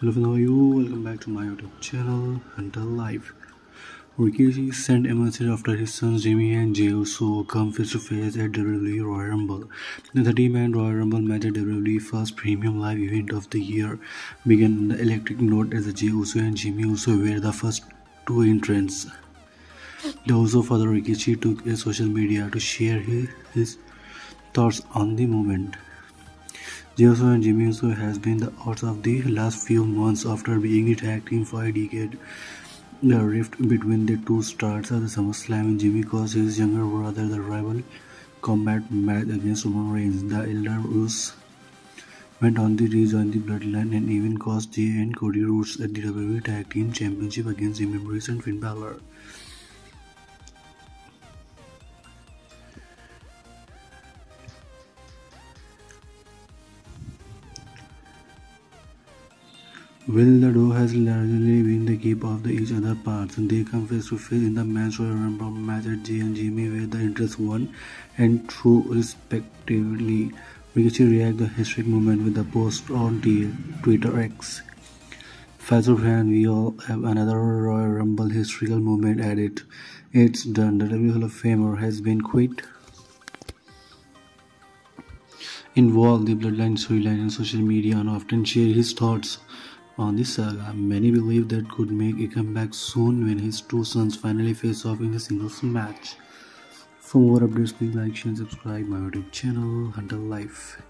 Hello, how are you? Welcome back to my YouTube channel, HanTal Live. Rikishi sent a message after his sons Jimmy and Jey Uso come face to face at WWE Royal Rumble. The 30-man Royal Rumble match at WWE first premium live event of the year began the electric note as Jey Uso and Jimmy Uso were the first two entrants. The Uso father Rikishi took a social media to share his, his thoughts on the moment. Uso and Jimmy Uso has been the odds of the last few months after being a tag team for a decade. The rift between the two starts at the SummerSlam and Jimmy caused his younger brother the Tribal Combat match against Roman Reigns. The elder Uso went on to rejoin the Bloodline and even caused Jey and Cody Rhodes at the WWE Tag Team Championship against Damian Priest and Finn Balor. Well, the duo has largely been the keep of the each other parts. And they come face to face in the Royal Rumble match at Jey and Jimmy where the interest won and true respectively. Rikishi react the historic moment with the post on Twitter X. Fans fan, we all have another Royal Rumble historical moment it. It's done. The WWE Hall of Famer has been quit involved the bloodline storyline and social media and often share his thoughts on this saga. Many believe that could make a comeback soon when his two sons finally face off in a singles match. For more updates, please like, share, and subscribe my YouTube channel, HanTal Live.